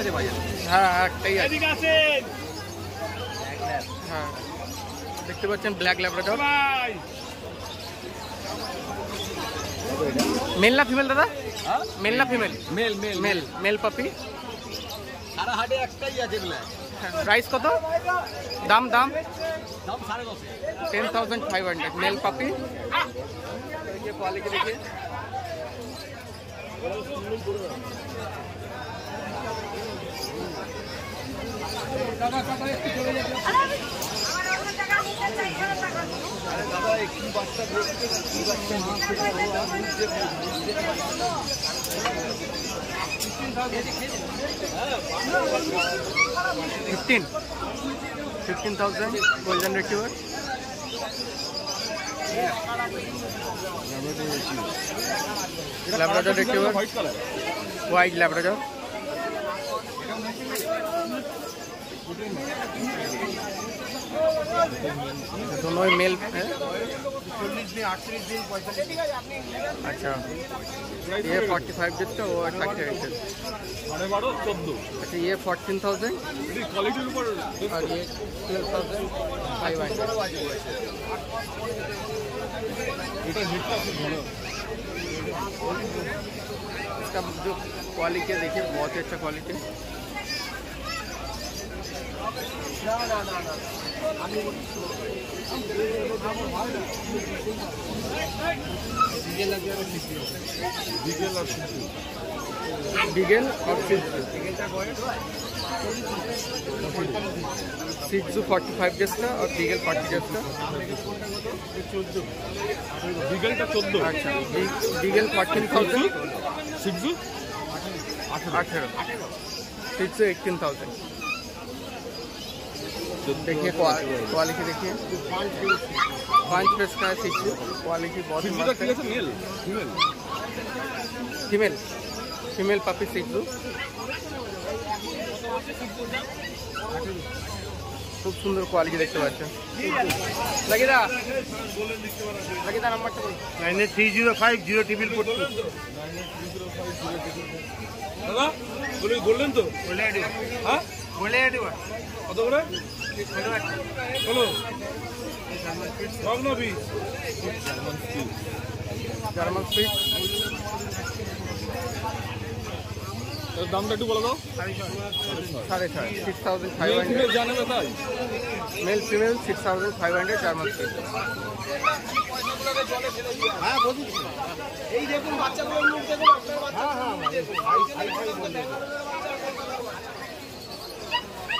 আছে বাজার হ্যাঁ একটাই আছে এদিকে আসেন হ্যাঁ দেখতে পাচ্ছেন ব্ল্যাক ল্যাবরেটর মেল না ফিমেল দাদা মেল না female male male male male puppy সারা হাটে একটাই আছে ব্ল্যাক প্রাইস কত দাম দাম ten thousand five hundred male puppy quality দেখে fifteen fifteen thousand golden retriever labrador retriever white labrador दोनों ही मेल है अच्छा ये फोर्टी फाइव डेज का वो थर्टी एट डेज अच्छा ये फोर्टीन थाउजेंड और ये ट्वेल्व थाउजेंड फाइव हंड्रेड इसका जो क्वालिटी देखिए बहुत ही अच्छा क्वालिटी है না না না না আর ডিজেল আর সিদ্ধি সিক্সু ফর্টি ফাইভ ডেজটা আর ডিগেল ফর্টি ডেজটা চোদ্দ ডিগেলটা চোদ্দ। আচ্ছা ডিগেল ফর্টিন থাউজেন্ড সিক্সু আঠেরো। আঠেরো। সিক্সু এইটিন থাউজেন্ড देखिए क्वालिटी देखिए पाँच पेज का है सिक्सू क्वालिटी बहुत ही সিদ্ধুটা मस्त কি है আছে male female female female puppy Shih Tzu খুব সুন্দর কোয়ালিটি দেখতে পাচ্ছেন লাগিদা লাগিদা নাম্বারটা বলুন nine three zero five zero টিবিল four দাদা বলে বললেন তো বলে আইডি হ্যাঁ বলে আইডি কত করে বলো রগ্ন বীজ জার্মান দামটা একটু বলে দাও সাড়ে ছয় সিক্স থাউজেন্ড ফাইভ হান্ড্রেড জানাবে তাই male female six thousand five hundred German spitz এই দেখুন বাচ্চাগুলোর মুখ দেখুন আপনার বাচ্চা হ্যাঁ হ্যাঁ এবার ডিসিশন নিন মেল না মেল না ফিমেল না দেখবার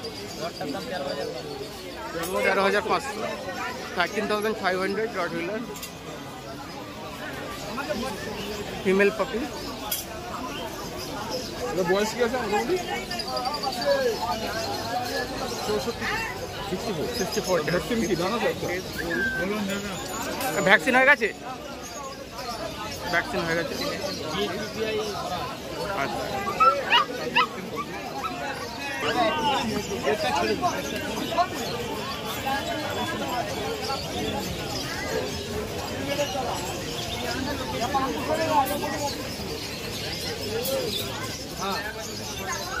তেরো হাজার পাঁচশো। Thirteen thousand five hundred rottweiler female puppy বয়স কি আছে ভ্যাকসিন হয়ে গেছে? ভ্যাকসিন হয়ে গেছে। আচ্ছা। 아빠는또하 겠.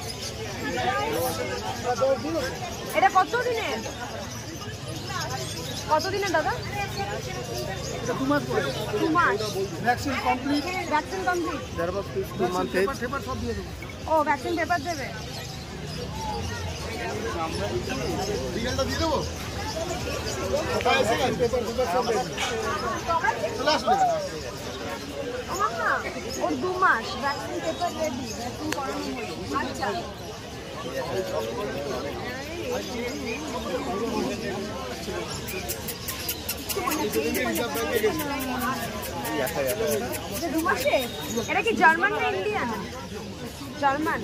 এটা কত দিনের কত দিনের দাদা? এটা মাস পরে। মাস। ভ্যাকসিন কমপ্লিট ভ্যাকসিন কমপ্লিট দেড় মাস টু মান্থ পেপার সব দিয়ে দেবো। ও ভ্যাকসিন পেপার দেবে? বিকেলটা দিয়ে দেবো? ওর দু মাস। ভ্যাকসিন পেপার রেডি ভ্যাকসিন করানো হলো। আচ্ছা। এটা কি জার্মান না ইন্ডিয়ান? জার্মান।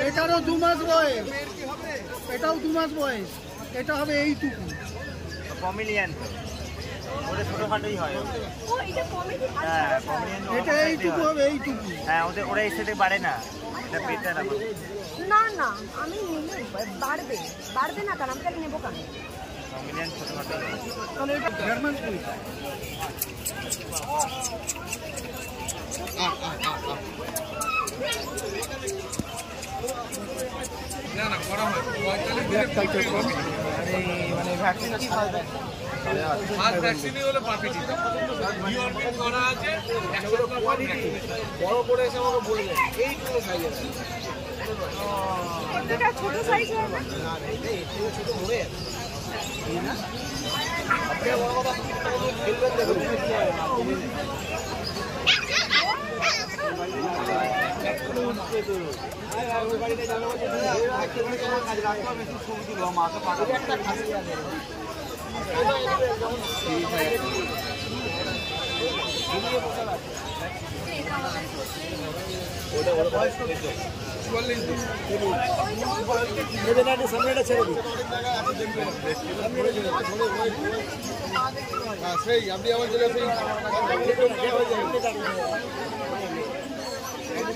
এটারও দু মাস বয়স। এটাও দু মাস বয়স। এটা হবে এইটুকু কমিলিয়ান। তো ওটা ছোটোখাটোই হয়। ও হ্যাঁ কমিলিয়ান এটা এইটুকু হবে এইটুকু। হ্যাঁ ওদের ওরা এই সেটে বাড়ে না। এটা পেটটা রাখো না না আমি নিলে বাড়বে। বাড়বে না কেন? আমি তাহলে নেব কেন? ছোটোখাটো হয়। তাহলে এটা জার্মান কুইজ কালচার ফোন মানে ভ্যাকসিন কি খাবে বড় করে এসে আমাকে বলবে এইটুকু সাইজ আছে ছোট সাইজ না না না হবে না দেখুন সামনেটা ছেড়ে দিন। সেই আপনি আমার জন্য সেই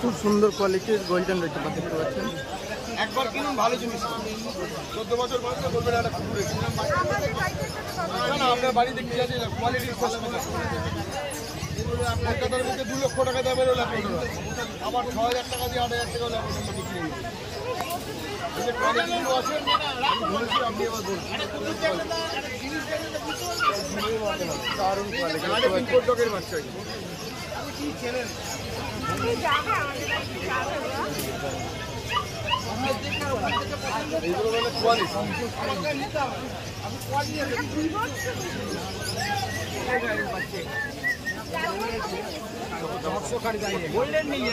খুব সুন্দর কোয়ালিটির গোল্ডেন রয়েছে দেখতে পাচ্ছেন। একবার কিনুন, ভালো জিনিস। চোদ্দ বছর বয়স বলবেন একটা কুকুরে আপনার বাড়িতে কি আছে কোয়ালিটির কলকাতার মধ্যে দু লক্ষ টাকা দেবে আবার ছ হাজার টাকা দিয়ে আট হাজার টাকা আমি কোয়ালিটি এইগুলো মানে কোয়ালিটি গোল্ডেন নিয়ে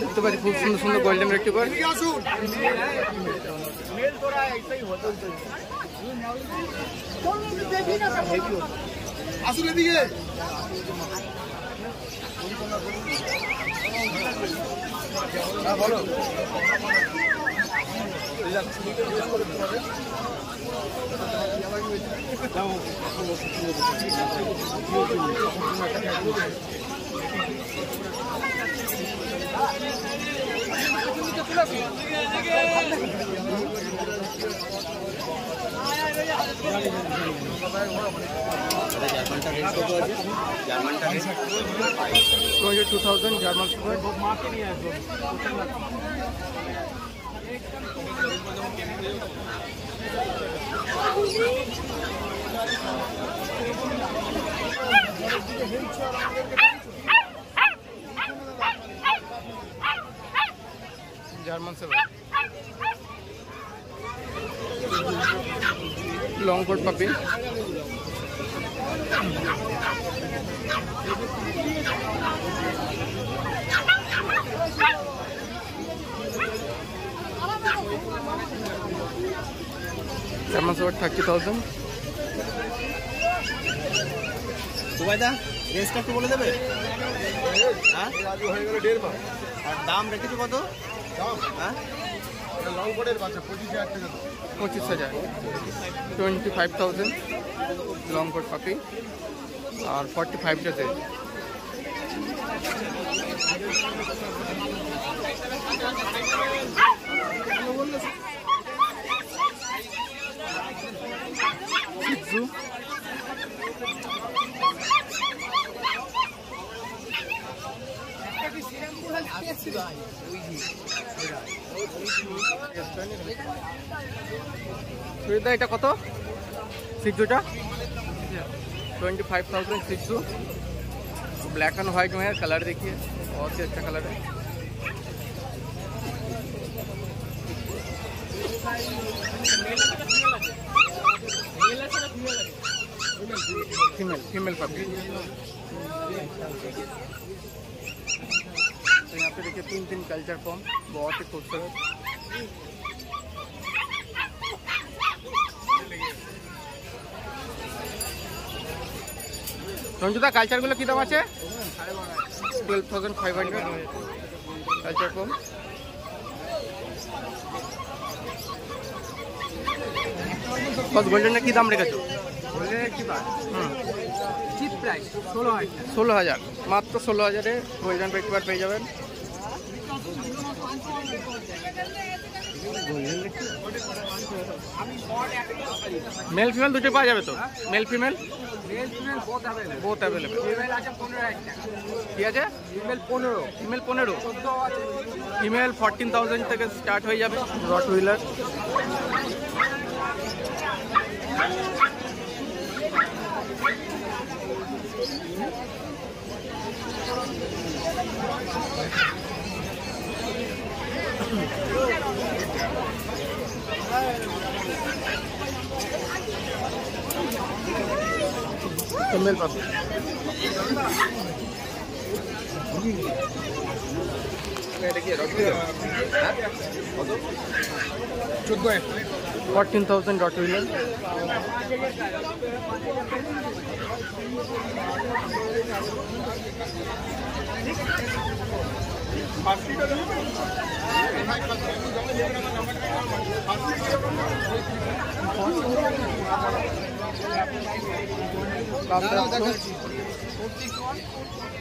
দেখতে পাচ্ছি খুব সুন্দর সুন্দর গোল্ডেন রেক্টিভার এদিকে আসুন এদিকে। Twenty two thousand German super German shepherd long coat puppy German shepherd thirty thousand সুবাইদা রেঞ্জটা একটু বলে দেবে? হ্যাঁ? হয়ে গেল দেড় মাস আর দাম রেখেছো কত? দাম হ্যাঁ? লং কোটের বাচ্চা পঁচিশ হাজার। টাকা পঁচিশ হাজার twenty five thousand long coat puppy আর ফর্টি ফাইভটা সেজ Shih সুবিধা এটা কত সিক্সুটা twenty five thousand six black and white में है कलर देखिए बहुत ही अच्छा कलर है फीमेल फीमेल पपी तो यहाँ पे देखिए तीन तीन कल्चर फॉर्म बहुत ही खूबसूरत রঞ্জুদা কালচারগুলো কী দাম আছে twelve thousand five hundred culture কম কত গোল্ডেনের কী দাম রেখেছো? ষোলো হাজার মাত্র ষোলো হাজারে গোল্ডেন পেটিবার পেয়ে যাবেন। মেল ফিমেল দুটো পাওয়া যাবে তো? Male female male female both available ঠিক আছে ফিমেল পনেরো। ফিমেল পনেরো। ফিমেল ফোরটিন থাউজেন্ড থেকে স্টার্ট হয়ে যাবে। রট হুইলার ফিমেল পাবে এটা फोर्टीन थाउज़ेंड डॉट व्हीलर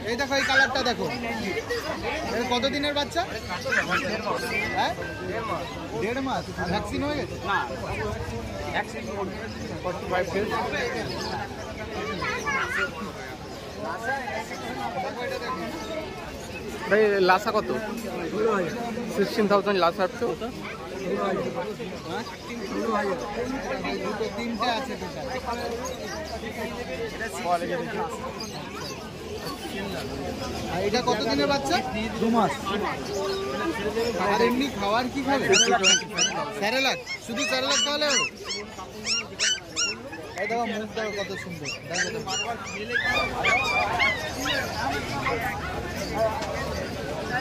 এই দেখো এই কালারটা দেখো। কত দিনের বাচ্চা? হ্যাঁ? দেড় মাস। ভ্যাকসিন হয়ে গেছে? ভাই লাসা কত? সিক্সটিন থাউজেন্ড লাসা তো তিনটে আছে আর এটা কত দিনের বাচ্চা? দু মাস আর এমনি খাওয়ার কি খাবে? স্যারেলাক। শুধু স্যারেলাক তাহলে? এই মুখ দেখো কত সুন্দর। দেখো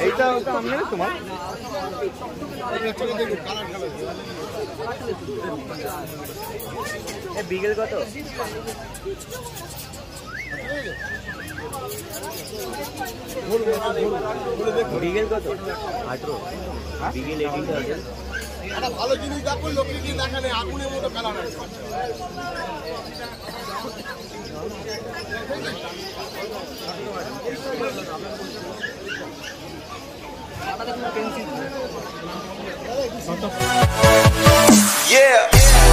এইটা ওটা আমি নেবে তোমার বিকেল কত? বিকেল কত আঠেরো বিকেল এইটিন থাউজেন্ড ভালো জিনিস দেখো লোকে কি দেখানে আগুনের মতো কালার আছে Yeah.